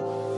Bye.